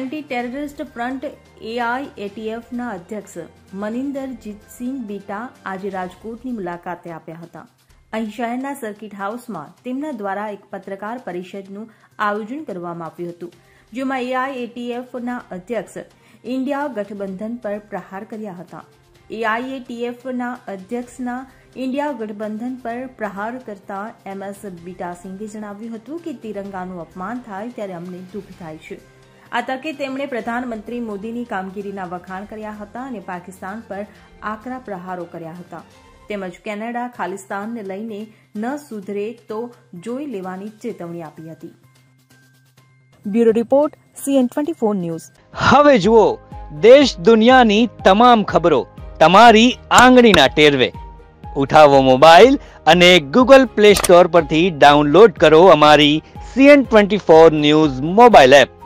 Anti terrorist front એઆઈએટીએફના અધ્યક્ષ મનિન્દર Jeet Singh beta આજે રાજકોટની મુલાકાતે આપ્યા હતા. અહીં શહેરના સર્કિટ હાઉસમાં તેમના દ્વારા એક પત્રકાર પરિષદનું આયોજન કરવામાં આવ્યું હતું, જેમાં એઆઈએટીએફના અધ્યક્ષ ઇન્ડિયા ગઠબંધન પર પ્રહાર કર્યા હતા. એઆઈએટીએફના અધ્યક્ષના ઇન્ડિયા ગઠબંધન પર પ્રહાર કરતા એમએસ બીટાસિંઘે જણાવ્યું હતું કે તિરંગાનું અપમાન થાય ત્યારે અમને દુઃખ થાય છે. આ તકે તેમણે પ્રધાનમંત્રી મોદીની કામગીરીના વખાણ કર્યા હતા અને પાકિસ્તાન પર આકરા પ્રહારો કર્યા હતા. તેમજ કેનેડા, ખાલિસ્તાનને લઈને ન સુધરે તો જોઈ લેવાની ચેતવણી આપી હતી. Bureau report, CN twenty four news. હવે જુઓ, દેશ દુનિયાની તમામ ખબરો તમારી આંગળીના ટેરવે. ઉઠાવો મોબાઈલ અને ગૂગલ પ્લે સ્ટોર પરથી ડાઉનલોડ કરો અમારી CN twenty four news mobile app.